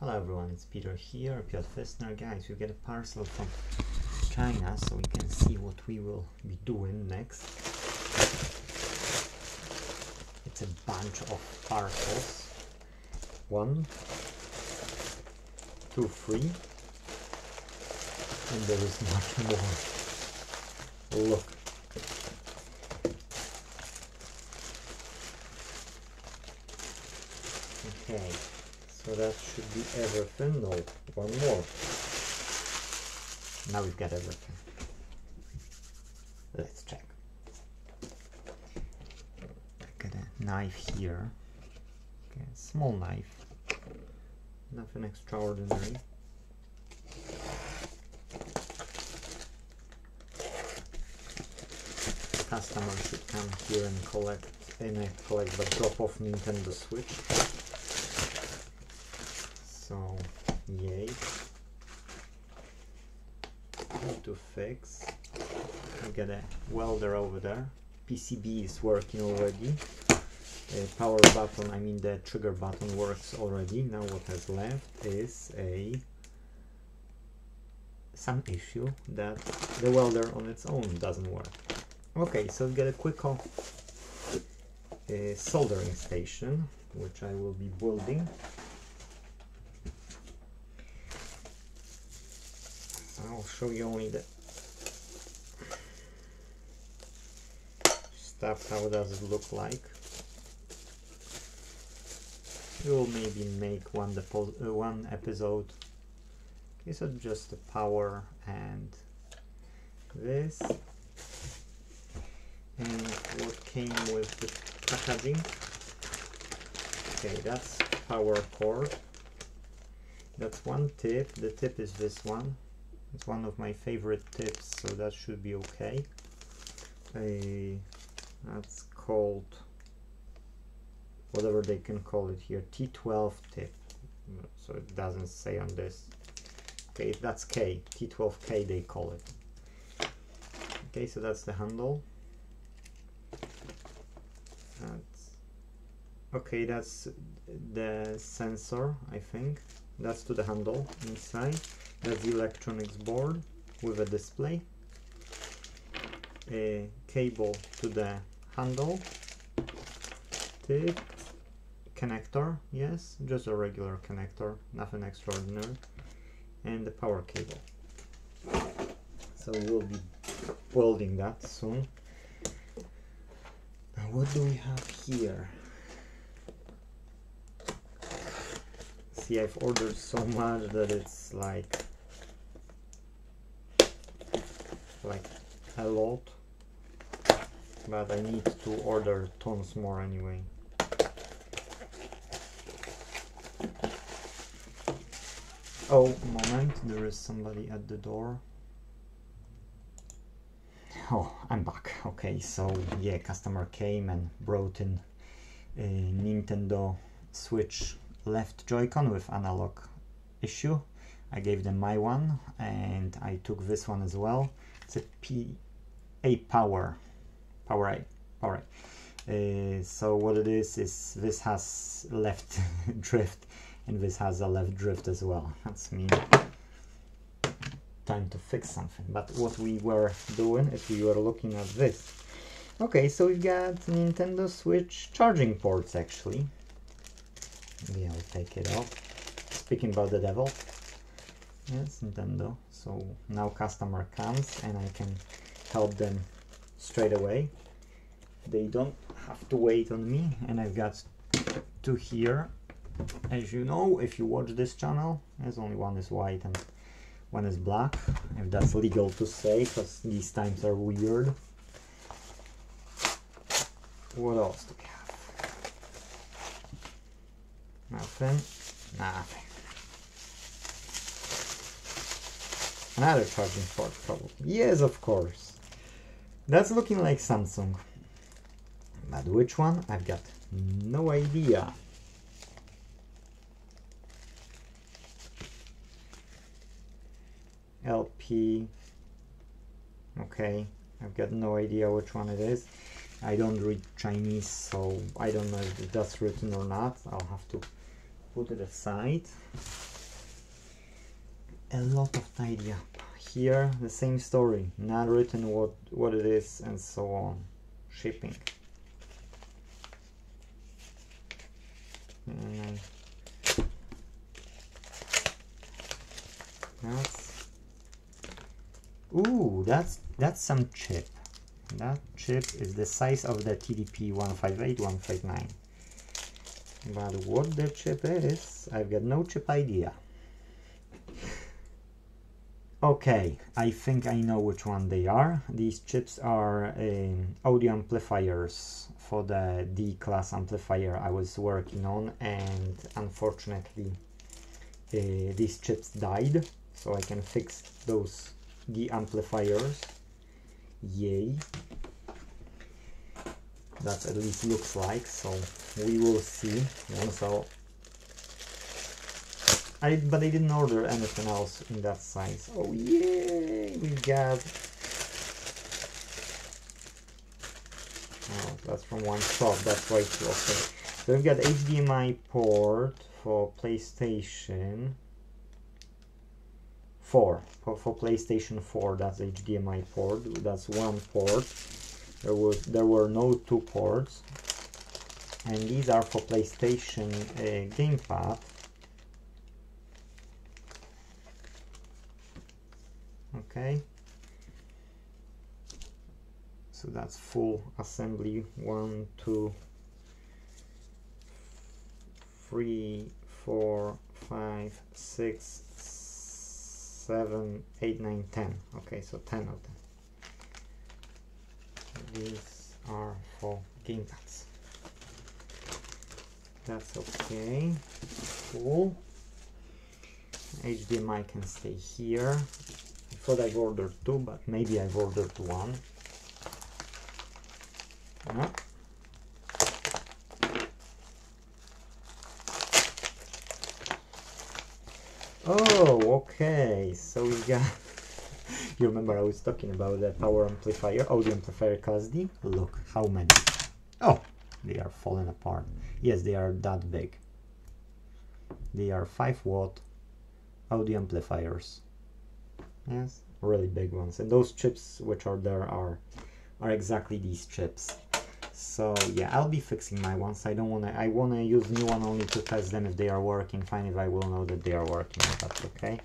Hello everyone, it's Peter here, Piotr Ficner. Guys, we get a parcel from China so we can see what we will be doing next. It's a bunch of parcels. One, two, three, and there is much more. Look. Okay, so that should be everything. No, one more. Now we've got everything. Let's check. I got a knife here. Okay, small knife. Nothing extraordinary. Customer should come here and collect, and uh, collect the drop off Nintendo Switch. So, yay. To fix. We got a welder over there. PCB is working already. Uh, power button, I mean the trigger button works already. Now what has left is a some issue that the welder on its own doesn't work. Okay, so we get a quick uh, soldering station, which I will be building. I'll show you only the stuff, how does it look like. We will maybe make one, uh, one episode. Okay, so just the power and this. And what came with the packaging. Okay, that's power cord. That's one tip. The tip is this one. It's one of my favorite tips, so that should be okay. A, that's called whatever they can call it here, T12 tip. So it doesn't say on this. Okay, that's K, T12K they call it. Okay, so that's the handle. That's okay, that's the sensor, I think. That's to the handle inside. The electronics board with a display. A cable to the handle. Tip. Connector, yes, just a regular connector, nothing extraordinary. And the power cable. So we'll be welding that soon. Now what do we have here? See, I've ordered so much that it's like like a lot. But I need to order tons more anyway. Oh moment. There is somebody at the door. Oh I'm back. Okay so yeah customer came and brought in a Nintendo Switch left Joy-Con with analog issue I gave them my one and I took this one as well. It's a P A power power A power A. Uh, so what it is is this has left drift and this has a left drift as well. That's me. Time to fix something. But what we were doing if we were looking at this. Okay so we've got Nintendo Switch charging ports actually. Maybe I'll take it off speaking about the devil yes Nintendo. So now customer comes and I can help them straight away. They don't have to wait on me and I've got two here as you know if you watch this channel there's only one is white and one is black. If that's legal to say because these times are weird. What else do we have? Nothing? Nothing Another charging port, probably. Yes, of course. That's looking like Samsung. But which one? I've got no idea. LP. Okay, I've got no idea which one it is. I don't read Chinese, so I don't know if that's written or not. I'll have to put it aside. A lot of tidy up. Here, the same story. Not written what, what it is and so on. Shipping. And that's ooh that's that's some chip that chip is the size of the TDP 158 159 but what the chip is I've got no chip idea okay I think I know which one they are. These chips are um, audio amplifiers for the D class amplifier I was working on and unfortunately uh, these chips died so I can fix those D amplifiers. Yay. That at least looks like so we will see. So I but I didn't order anything else in that size. Oh yay we got. Oh that's from one shop that's it's okay. So we've got HDMI port for PlayStation 4 for, for PlayStation 4 that's HDMI port. That's one port. There was there were no two ports. And these are for PlayStation uh, gamepad okay so that's full assembly one two three four five six seven, eight, nine, ten. Okay, so ten of them. These are for gamepads. That's okay. Cool. HDMI can stay here. I thought I've ordered two, but maybe I've ordered one. No. Oh, okay. So we got. you remember I was talking about the power amplifier, audio amplifier class D? Look, how many? Oh, they are falling apart. Yes, they are that big. They are 5 watt audio amplifiers. Yes, really big ones. And those chips which are there are are exactly these chips. So yeah I'll be fixing my ones. I don't want to I want to use new one only to test them if they are working. Fine if I will know that they are working that's okay.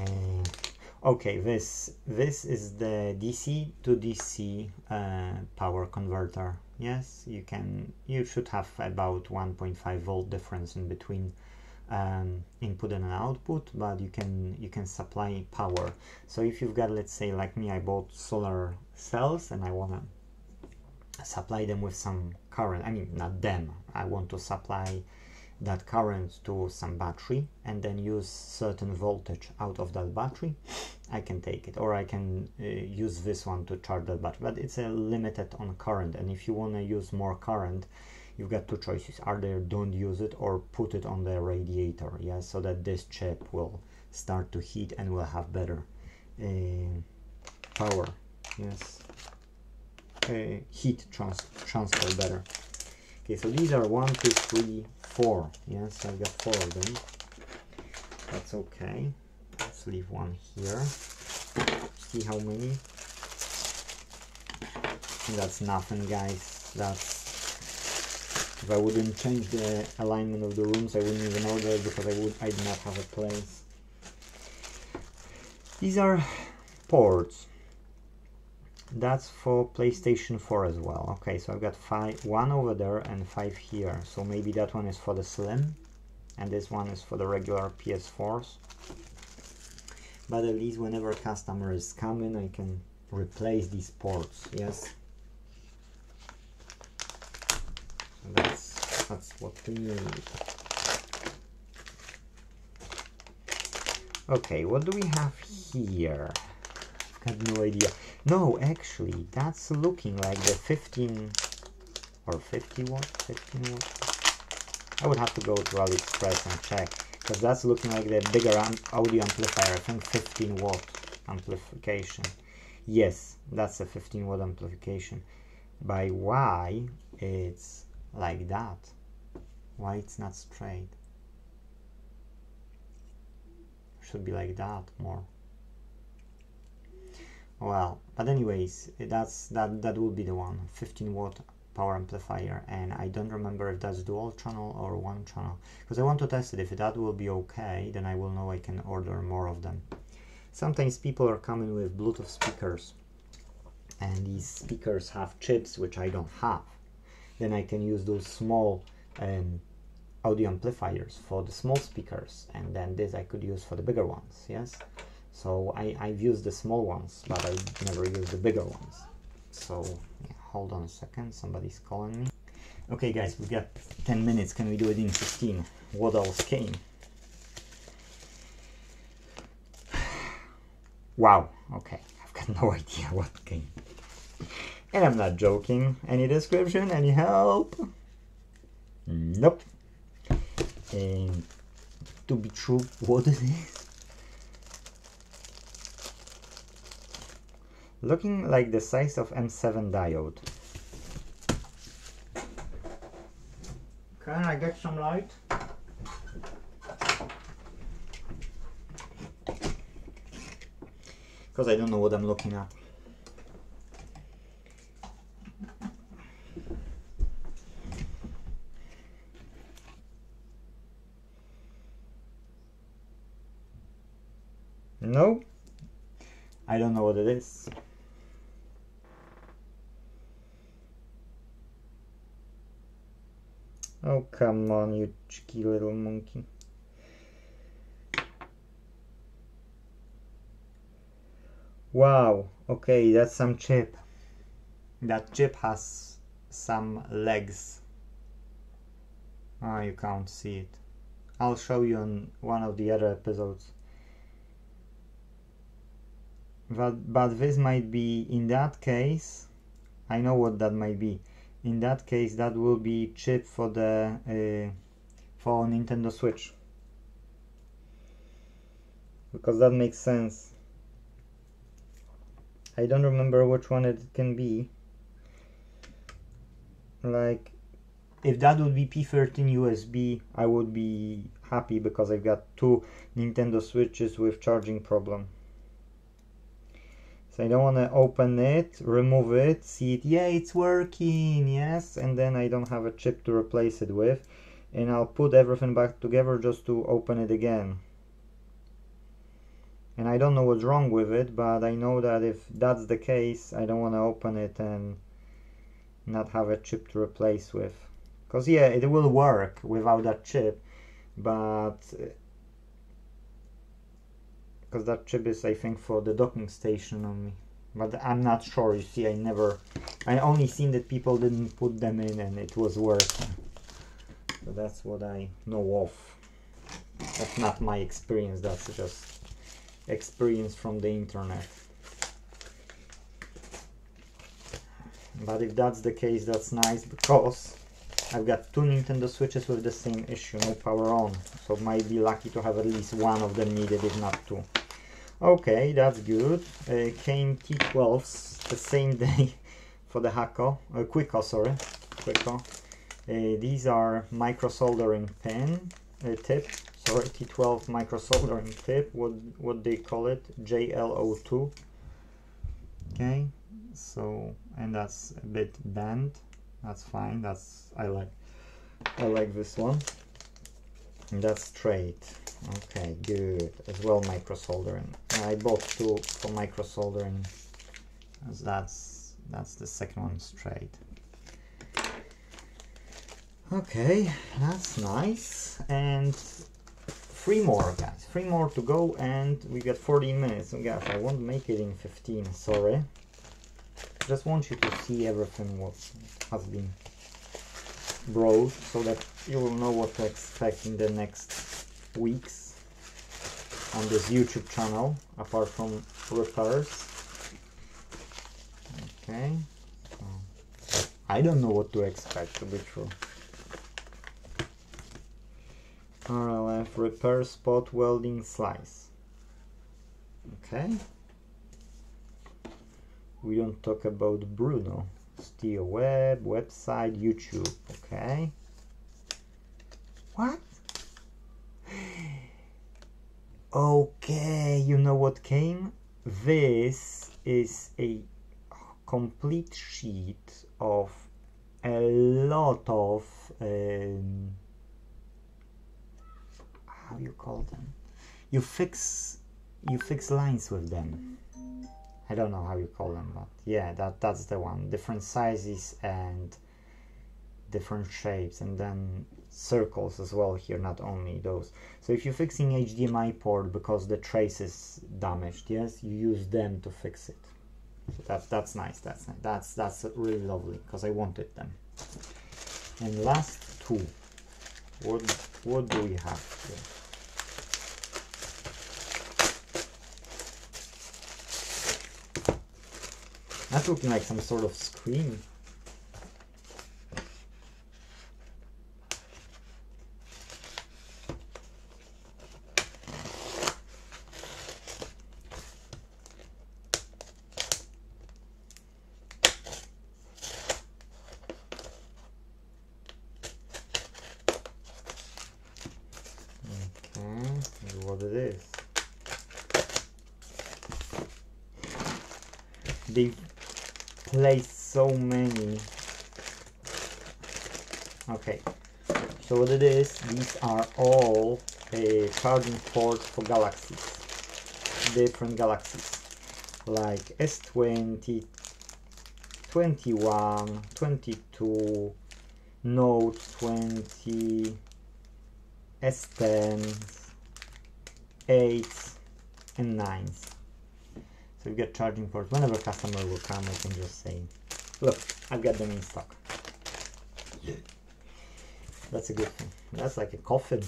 Uh, okay this this is the DC to DC uh, power converter. Yes you can you should have about 1.5 volt difference in between um, input and an output but you can you can supply power. So if you've got let's say like me I bought solar cells and I want to supply them with some current I mean not them I want to supply that current to some battery and then use certain voltage out of that battery I can take it. Or I can uh, use this one to charge that battery but it's a limited on current. And if you want to use more current you've got two choices either don't use it or put it on the radiator yeah so that this chip will start to heat and will have better uh, power yes uh, heat trans transfer better. Okay, so these are one, two, three, four. Yes, I've got four of them. That's okay. Let's leave one here. See how many. That's nothing, guys. That's if I wouldn't change the alignment of the rooms, I wouldn't even order because I would I do not have a place. These are ports that's for PlayStation 4 as well. Okay, so I've got five, one over there and five here. So maybe that one is for the Slim, and this one is for the regular PS4s. But at least whenever a customer is coming, I can replace these ports. Yes. That's what we need. Okay, what do we have here? Got no idea. No, actually, that's looking like the 15 or 50 watt, 15 watt. I would have to go to AliExpress and check because that's looking like the bigger audio amplifier. I think 15 watt amplification. Yes, that's a 15 watt amplification. By why it's like that? why it's not straight? Should be like that more. Well but anyways that's that that would be the one. 15 watt power amplifier and I don't remember if that's dual channel or one channel because I want to test it. If that will be okay then I will know I can order more of them. Sometimes people are coming with Bluetooth speakers and these speakers have chips which I don't have then I can use those small um, audio amplifiers for the small speakers and then this I could use for the bigger ones yes? So I, I've used the small ones but I never used the bigger ones. So yeah, hold on a second somebody's calling me. Okay guys we got 10 minutes. Can we do it in 15 what else came? Wow okay I've got no idea what came and I'm not joking. Any description? Any help? Nope. And to be true what is? This? looking like the size of M7 diode. Can I get some light? Because I don't know what I'm looking at No, I don't know what it is. Oh, come on, you cheeky little monkey. Wow, okay, that's some chip. That chip has some legs. Ah, oh, you can't see it. I'll show you on one of the other episodes but, but this might be in that case I know what that might be. In that case that will be chip for the uh, for Nintendo Switch. Because that makes sense. I don't remember which one it can be. Like if that would be P13 USB I would be happy because I've got two Nintendo Switches with charging problem so I don't want to open it, remove it, see it, yeah, it's working, yes, and then I don't have a chip to replace it with. And I'll put everything back together just to open it again. And I don't know what's wrong with it, but I know that if that's the case, I don't want to open it and not have a chip to replace with. Because yeah, it will work without that chip, but because that chip is I think for the docking station only. But I'm not sure you see I never I only seen that people didn't put them in and it was working so that's what I know of. That's not my experience that's just experience from the internet. But if that's the case that's nice because I've got two Nintendo Switches with the same issue, no power on, so might be lucky to have at least one of them needed, if not two. Okay, that's good. Uh, came T12s the same day for the Hakko, uh, Quicko, sorry, Quicko. Uh, these are micro soldering pen uh, tip, sorry, T12 micro soldering tip. What what they call it? JLO2. Okay, so and that's a bit bent. That's fine. That's I like. I like this one. That's straight. Okay, good. As well micro soldering. I bought two for micro soldering as that's that's the second one straight. Okay, that's nice. And three more guys. Three more to go and we got 14 minutes. Oh gosh, I won't make it in 15, sorry. Just want you to see everything what has been brought so that you will know what to expect in the next weeks on this YouTube channel apart from repairs. Okay, so I don't know what to expect to be true. RLF repair spot welding slice. Okay. We don't talk about Bruno. Steel web, website, YouTube. Okay. What? Okay, you know what came? This is a complete sheet of a lot of um, how you call them? You fix you fix lines with them. I don't know how you call them, but yeah, that that's the one. Different sizes and different shapes, and then circles as well here, not only those. So if you're fixing HDMI port because the trace is damaged, yes, you use them to fix it. So that, that's nice, that's nice. That's, that's really lovely because I wanted them. And last two, what, what do we have here? That's looking like some sort of screen. Okay, what it is. They've placed so many. Okay, so what it is, these are all uh, charging ports for galaxies, different galaxies, like S20, 21, 22, Note 20, S10s, 8s, and 9s. So you get charging ports. Whenever customer will come, I can just say, look, I've got them in stock. That's a good thing. That's like a coffin.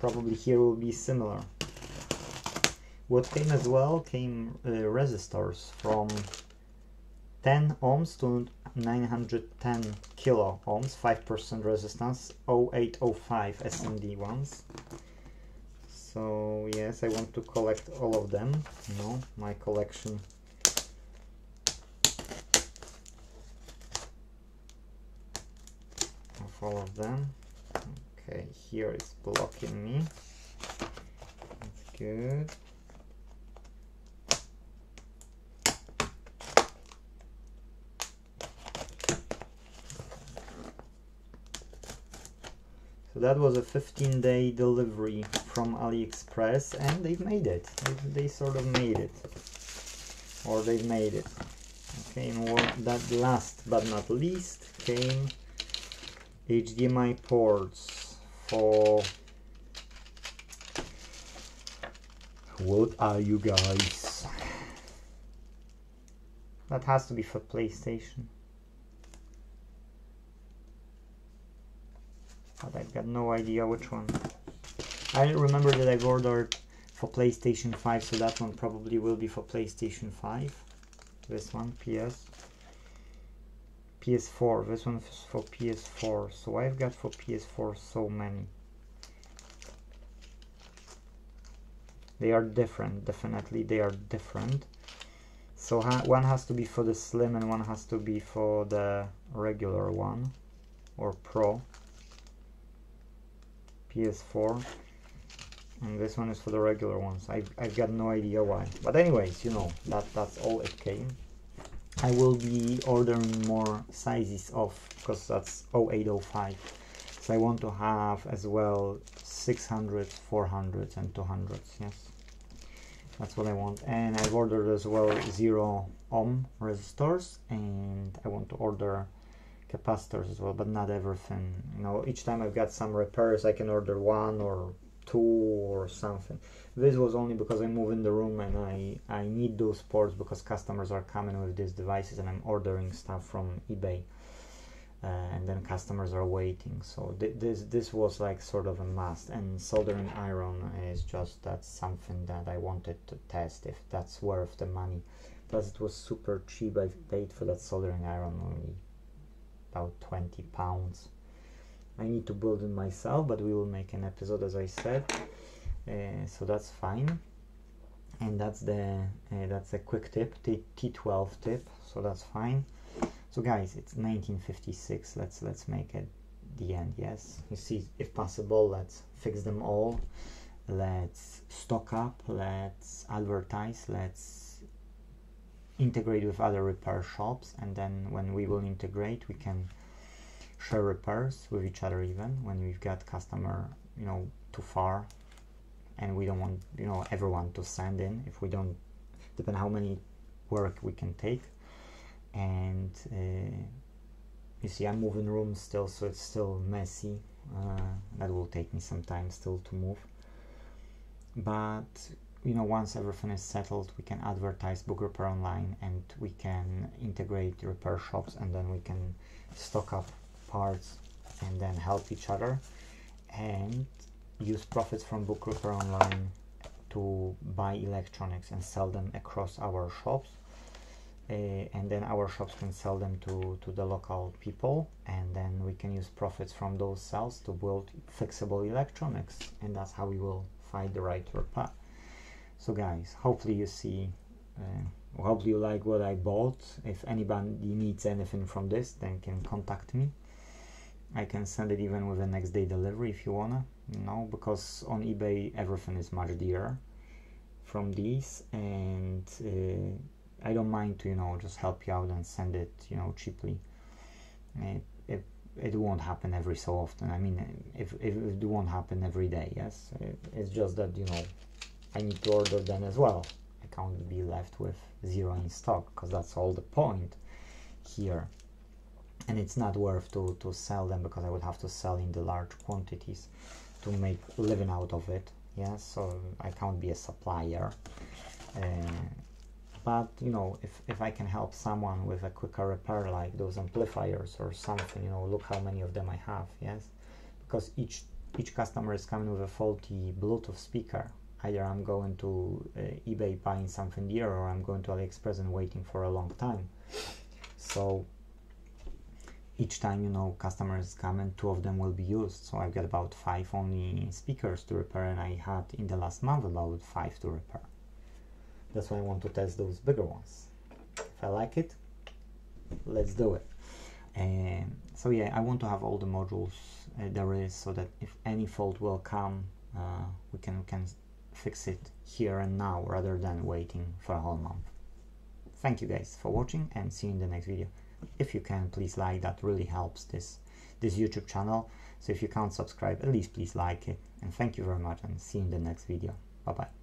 Probably here will be similar. What came as well came uh, resistors from 10 ohms to 910 kilo ohms, 5% resistance, 0805 SMD ones. So yes, I want to collect all of them. Know, my collection. All of them. Okay, here it's blocking me. That's good. So that was a 15 day delivery from AliExpress and they've made it. They, sort of made it. Or they've made it. Okay, and that last but not least came HDMI ports for what are you guys? That has to be for PlayStation. but I've got no idea which one. I remember that I've ordered for PlayStation 5, so that one probably will be for PlayStation 5. This one, PS. PS4, this one is for PS4, so I've got for PS4 so many. They are different, definitely they are different. So ha one has to be for the Slim and one has to be for the regular one, or Pro. PS4 and this one is for the regular ones I've, I've got no idea why but anyways you know that that's all it came I will be ordering more sizes of because that's 0805 so I want to have as well 600 400 and 200 yes. That's what I want. And I've ordered as well zero ohm resistors and I want to order capacitors as well, but not everything. You know, each time I've got some repairs, I can order one or two or something. This was only because I move in the room and I, I need those ports because customers are coming with these devices and I'm ordering stuff from eBay. Uh, and then customers are waiting so th this this was like sort of a must and soldering iron is just that's something that I wanted to test if that's worth the money plus it was super cheap I paid for that soldering iron only about 20 pounds I need to build it myself but we will make an episode as I said uh, so that's fine. And that's the uh, that's a quick tip T T12 tip so that's fine. So guys it's 1956 let's let's make it the end yes? You see if possible let's fix them all. Let's stock up. Let's advertise. Let's integrate with other repair shops. And then when we will integrate we can share repairs with each other even when we've got customer you know too far. And we don't want you know everyone to send in if we don't depend how many work we can take. And uh, you see I'm moving rooms still so it's still messy. Uh, that will take me some time still to move. But you know once everything is settled we can advertise book repair online and we can integrate repair shops and then we can stock up parts and then help each other and use profits from book repair online to buy electronics and sell them across our shops. Uh, and then our shops can sell them to, to the local people and then we can use profits from those sales to build fixable electronics and that's how we will find the right repair so guys hopefully you see uh, hopefully you like what I bought. If anybody needs anything from this then can contact me I can send it even with a next day delivery if you wanna you know because on eBay everything is much dearer from these and uh, I don't mind to you know just help you out and send it you know cheaply. It, it, it won't happen every so often. I mean, if, if it won't happen every day, yes. It's just that you know I need to order them as well. I can't be left with zero in stock because that's all the point here. And it's not worth to, to sell them because I would have to sell in the large quantities to make living out of it. Yes, so I can't be a supplier. Uh, but you know if, if I can help someone with a quicker repair like those amplifiers or something you know look how many of them I have yes because each each customer is coming with a faulty Bluetooth speaker either I'm going to uh, eBay buying something dear or I'm going to AliExpress and waiting for a long time so each time you know customers come and two of them will be used. So I've got about five only speakers to repair and I had in the last month about five to repair. That's why I want to test those bigger ones. If I like it let's do it. And so yeah I want to have all the modules uh, there is so that if any fault will come uh, we can we can fix it here and now rather than waiting for a whole month. Thank you guys for watching and see you in the next video if you can please like that really helps this this YouTube channel. So if you can't subscribe at least please like it. And thank you very much and see you in the next video. Bye bye